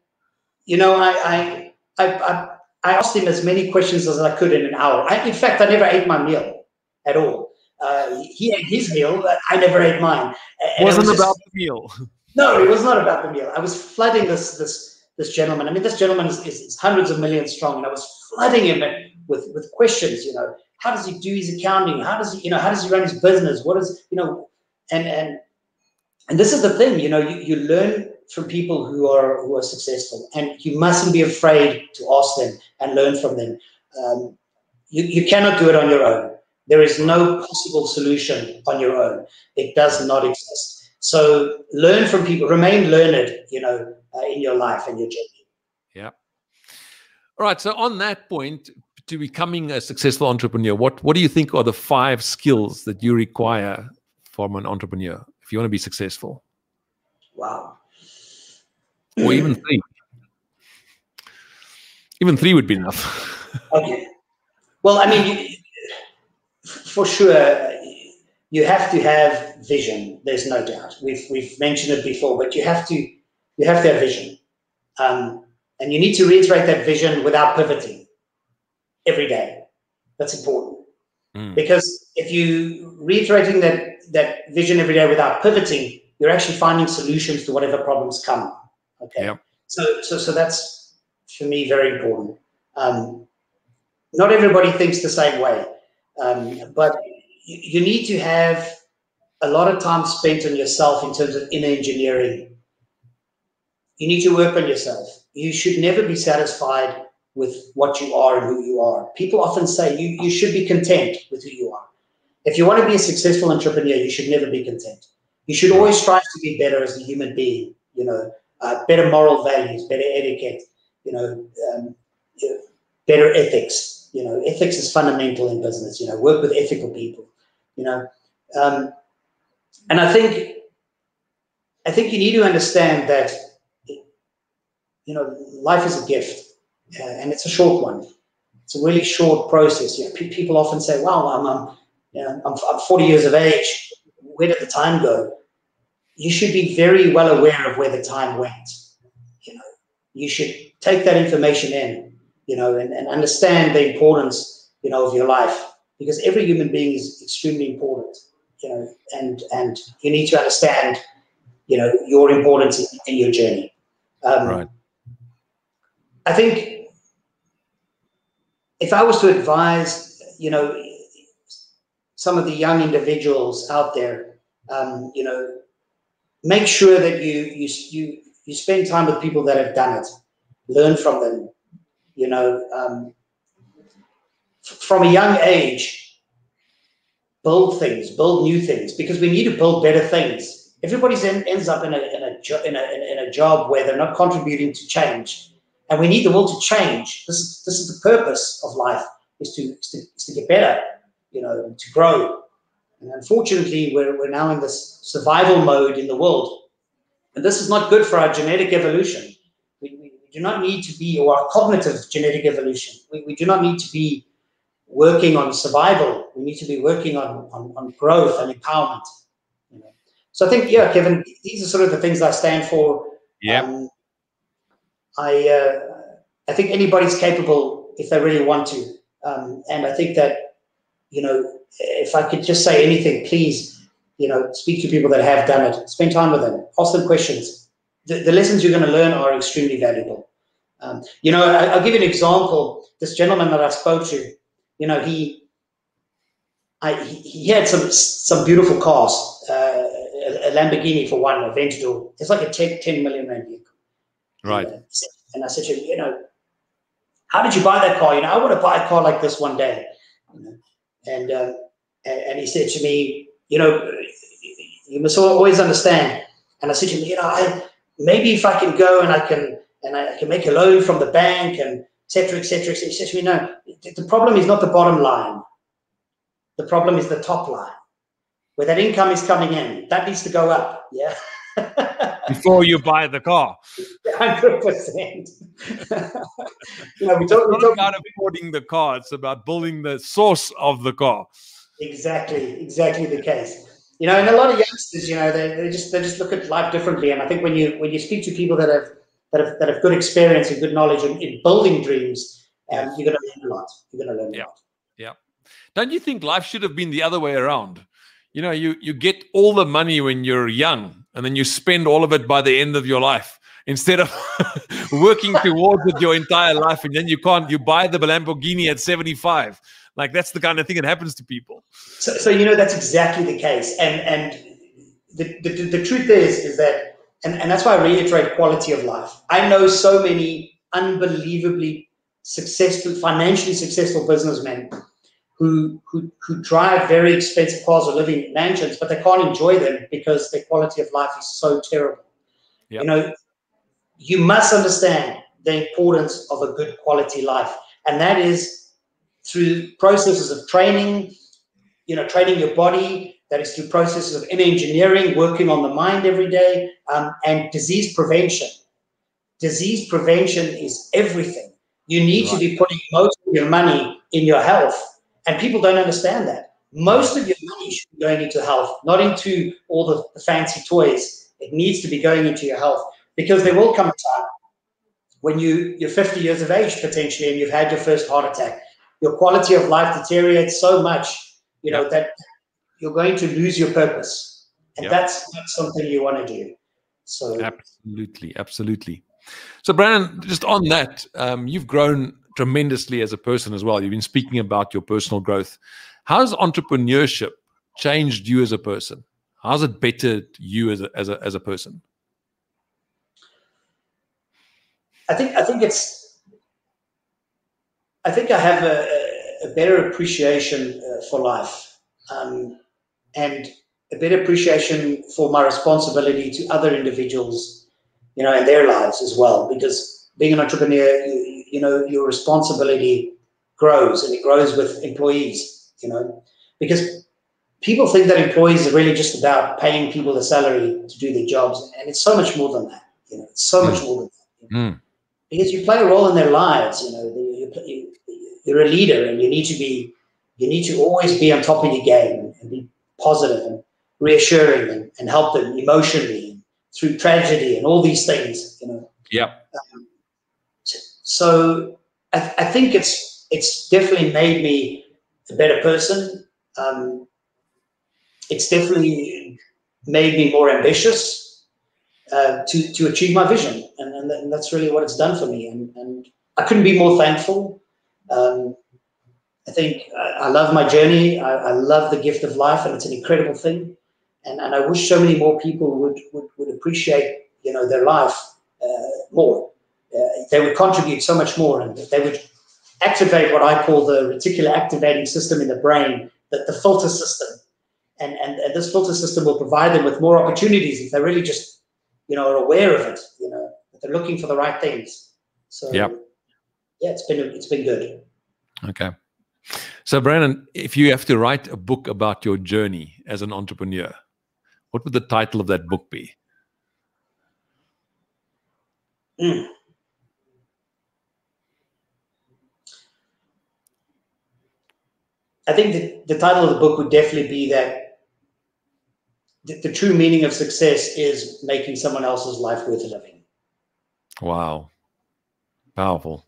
you know, I, I I I asked him as many questions as I could in an hour. I, in fact, I never ate my meal at all. Uh, he ate his meal, but I never ate mine. And wasn't was about just, the meal. No, it was not about the meal. I was flooding this this this gentleman. I mean, this gentleman is, is, is hundreds of millions strong, and I was flooding him with with questions. You know, how does he do his accounting? How does he, you know, how does he run his business? What is, you know, and and and this is the thing. You know, you, you learn from people who are who are successful, and you mustn't be afraid to ask them and learn from them. Um, you, you cannot do it on your own. There is no possible solution on your own. It does not exist. So learn from people, remain learned, you know, uh, in your life and your journey. Yeah. All right. So on that point, to becoming a successful entrepreneur, what what do you think are the five skills that you require from an entrepreneur if you want to be successful? Wow. Or even three. Even three would be enough. okay. Well, I mean, you, for sure, you have to have vision. There's no doubt. We've we've mentioned it before, but you have to you have to have vision. Um, and you need to reiterate that vision without pivoting every day. That's important. Mm. Because if you reiterating that that vision every day without pivoting, you're actually finding solutions to whatever problems come. Okay. Yep. So so so that's for me very important. Um, not everybody thinks the same way, um, but you, you need to have a lot of time spent on yourself in terms of inner engineering. You need to work on yourself. You should never be satisfied with what you are and who you are. People often say you, you should be content with who you are. If you want to be a successful entrepreneur, you should never be content. You should always strive to be better as a human being, you know, uh, better moral values, better etiquette, you know, um, better ethics. You know, ethics is fundamental in business, you know, work with ethical people, you know. Um, and I think, I think you need to understand that, you know, life is a gift uh, and it's a short one. It's a really short process. You know, pe- people often say, "Wow, I'm, I'm, you know, I'm, I'm 40 years of age. Where did the time go?" You should be very well aware of where the time went. You know, you should take that information in, you know, and, and understand the importance, you know, of your life because every human being is extremely important, you know, and and you need to understand, you know, your importance in, in your journey. Um, right. I think if I was to advise, you know, some of the young individuals out there, um, you know, make sure that you you you you spend time with people that have done it, learn from them, you know, um, from a young age, build things, build new things, because we need to build better things. Everybody ends up in a in a, in a in a job where they're not contributing to change and we need the world to change. This is this is the purpose of life: is to is to, is to get better, you know, to grow. And unfortunately, we're we're now in this survival mode in the world, and this is not good for our genetic evolution. We, do not need to be, or our cognitive genetic evolution. We, we do not need to be working on survival. We need to be working on on, on growth and empowerment. You know? So I think, yeah, Kevin, these are sort of the things I stand for. Yeah. Um, I uh, I think anybody's capable if they really want to, um, and I think that you know if I could just say anything, please you know speak to people that have done it, spend time with them, ask them questions. The, the lessons you're going to learn are extremely valuable. Um, you know, I, will give you an example. This gentleman that I spoke to, you know, he I, he had some some beautiful cars, uh, a Lamborghini for one, a Aventador. It's like a 10, 10 million rand vehicle. Right. And I said to him, you know, how did you buy that car? You know, I want to buy a car like this one day. You know? And uh, and he said to me, you know, you must always understand. And I said to him, you know, I, maybe if I can go and I can and I can make a loan from the bank and etc. etc. Et he said to me, no, the problem is not the bottom line. The problem is the top line, where that income is coming in. That needs to go up. Yeah. before you buy the car. Hundred percent. You know, we talk, it's not about affording the car; it's about building the source of the car. Exactly, exactly the case. You know, and a lot of youngsters, you know, they, they just they just look at life differently. And I think when you when you speak to people that have that have that have good experience and good knowledge in, in building dreams, um, you're going to learn a lot. You're going to learn yeah. a lot. Yeah. Don't you think life should have been the other way around? You know, you you get all the money when you're young and then you spend all of it by the end of your life instead of working towards it your entire life and then you can't you buy the lamborghini at 75 like that's the kind of thing that happens to people so, so you know that's exactly the case and and the, the, the truth is is that and, and that's why i reiterate quality of life i know so many unbelievably successful financially successful businessmen who, who, who drive very expensive cars or live in mansions, but they can't enjoy them because their quality of life is so terrible. Yep. You know, you must understand the importance of a good quality life, and that is through processes of training. You know, training your body. That is through processes of inner engineering, working on the mind every day, um, and disease prevention. Disease prevention is everything. You need right. to be putting most of your money in your health and people don't understand that. Most of your money should be going into health, not into all the, the fancy toys. It needs to be going into your health because there will come a time when you you're 50 years of age potentially and you've had your first heart attack, your quality of life deteriorates so much, you know, that you're going to lose your purpose, and yep. that's not something you want to do. So absolutely, absolutely. So Brandon, just on that, um, you've grown tremendously as a person as well. You've been speaking about your personal growth. How's entrepreneurship changed you as a person? How's it bettered you as a, as a, as a person? I think I think it's I think I have a, a better appreciation uh, for life um, and a better appreciation for my responsibility to other individuals, you know, and their lives as well. Because being an entrepreneur, you, you know, your responsibility grows and it grows with employees, you know, because people think that employees are really just about paying people a salary to do their jobs, and it's so much more than that. You know, it's so mm. much more than that. You know? mm. Because you play a role in their lives. You know, you, you're a leader, and you need to be, you need to always be on top of your game and be positive and reassuring and, and help them emotionally through tragedy and all these things. You know. Yeah. Um, so I, I, think it's it's definitely made me a better person. Um, it's definitely made me more ambitious uh, to to achieve my vision, and, and, and, that's really what it's done for me. And, and I couldn't be more thankful. Um, I think I, I, love my journey. I, I, love the gift of life, and it's an incredible thing. And, and I wish so many more people would, would, would appreciate you know their life uh, more. Uh, they would contribute so much more, and they would activate what I call the reticular activating system in the brain, that the filter system and, and, and this filter system will provide them with more opportunities if they really just you know are aware of it you know they're looking for the right things so yeah it's been it's been good okay so brandon if you have to write a book about your journey as an entrepreneur what would the title of that book be mm. I think the, the title of the book would definitely be that the, the true meaning of success is making someone else's life worth living. Wow. Powerful.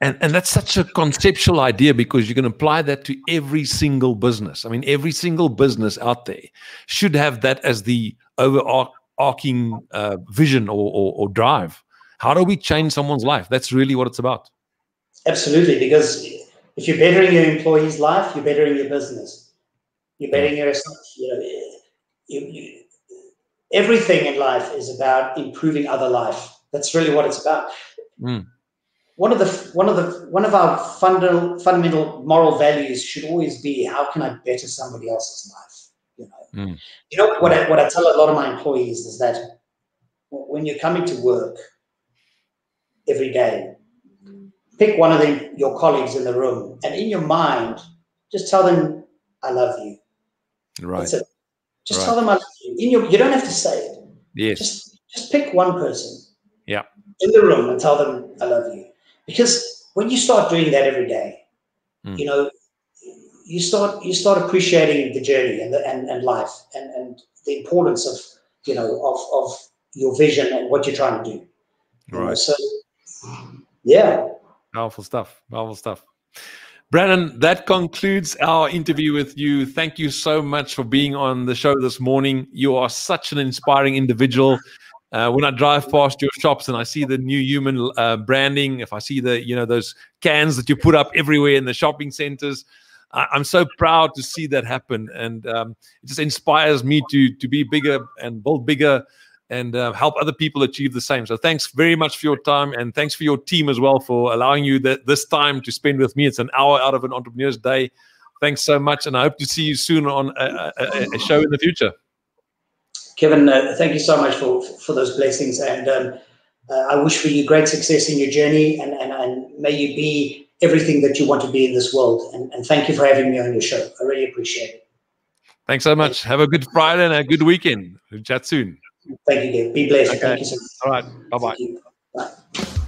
And and that's such a conceptual idea because you can apply that to every single business. I mean, every single business out there should have that as the overarching uh, vision or, or, or drive. How do we change someone's life? That's really what it's about. Absolutely, because if you're bettering your employee's life, you're bettering your business. You're bettering yourself. You know, you, you, everything in life is about improving other life. That's really what it's about. Mm. One of the one of the one of our fundamental fundamental moral values should always be how can I better somebody else's life? You know, mm. you know what I, what I tell a lot of my employees is that when you're coming to work every day, pick one of them, your colleagues in the room, and in your mind, just tell them, "I love you." Right. That's it. Just right. tell them I love you. In your, you don't have to say it. Yes. Just just pick one person. Yeah. In the room and tell them I love you. Because when you start doing that every day, mm. you know, you start you start appreciating the journey and the, and, and life and, and the importance of you know of, of your vision and what you're trying to do. Right. Know, so yeah. Powerful stuff. Powerful stuff. Brandon, that concludes our interview with you. Thank you so much for being on the show this morning. You are such an inspiring individual. Uh, when I drive past your shops and I see the Nuhuman uh, branding, if I see the you know those cans that you put up everywhere in the shopping centers, I, am so proud to see that happen, and um, it just inspires me to to be bigger and build bigger and uh, help other people achieve the same. So thanks very much for your time and thanks for your team as well for allowing you that this time to spend with me. It's an hour out of an entrepreneur's day. Thanks so much, and I hope to see you soon on a, a, a show in the future. Kevin, uh, thank you so much for for those blessings, and um, uh, I wish for you great success in your journey, and, and and may you be everything that you want to be in this world. And, and thank you for having me on your show. I really appreciate it. Thanks so much. Have a good Friday and a good weekend. We'll chat soon. Thank you, Dave. Be blessed. Okay. Thank you so much. All right. Bye-bye. Bye.